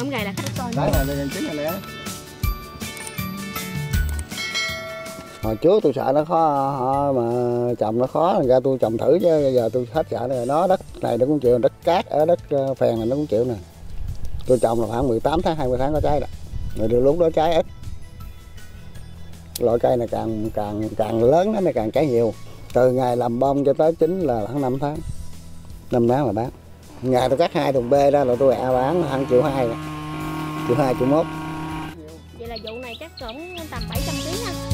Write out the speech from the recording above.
không gầy là khách coi Đấy, là gần chín nè. Hồi trước tôi sợ nó khó họ mà trồng nó khó thành ra tôi trồng thử chứ, bây giờ tôi hết sợ rồi. Nó đất này nó cũng chịu, đất cát ở đất ờ, phèn này nó cũng chịu nè. Tôi trồng là khoảng 18 tháng 20 tháng có trái đó rồi được lúc đó trái ít. Loại cây này càng càng càng lớn nó mới càng trái nhiều. Từ ngày làm bông cho tới chín là khoảng 5 tháng. 5 tháng là bán. Ngày tôi cắt hai thùng B ra là tôi à bán hai triệu hai rồi triệu hai triệu mốt. Vậy là vụ này chắc cũng tầm 700 kg ha.